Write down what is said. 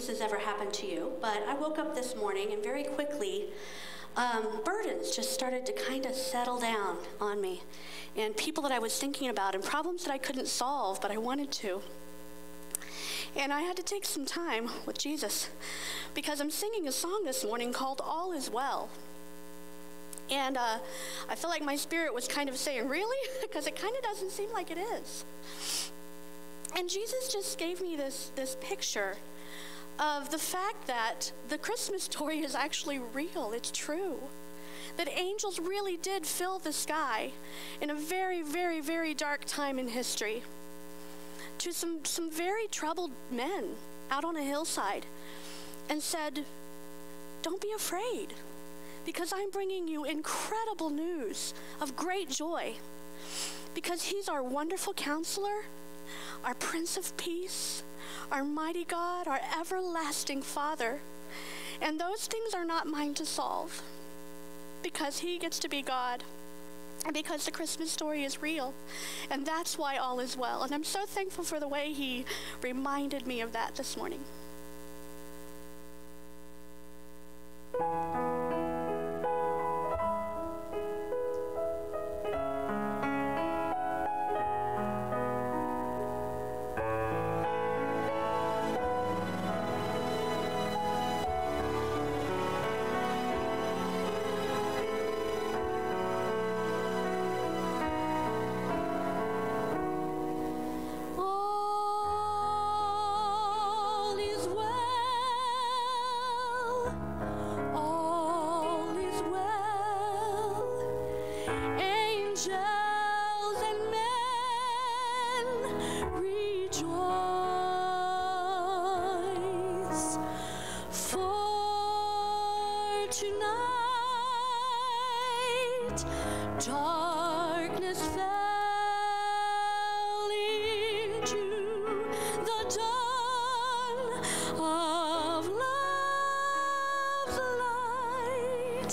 this has ever happened to you, but I woke up this morning and very quickly, um, burdens just started to kind of settle down on me. And people that I was thinking about and problems that I couldn't solve, but I wanted to. And I had to take some time with Jesus because I'm singing a song this morning called All Is Well. And uh, I felt like my spirit was kind of saying, Really? because it kind of doesn't seem like it is. And Jesus just gave me this, this picture of the fact that the Christmas story is actually real, it's true. That angels really did fill the sky in a very, very, very dark time in history to some, some very troubled men out on a hillside and said, Don't be afraid, because I'm bringing you incredible news of great joy. Because he's our wonderful counselor, our Prince of Peace, our mighty God, our everlasting Father. And those things are not mine to solve because He gets to be God and because the Christmas story is real. And that's why all is well. And I'm so thankful for the way He reminded me of that this morning. night, darkness fell into the dawn of love's light.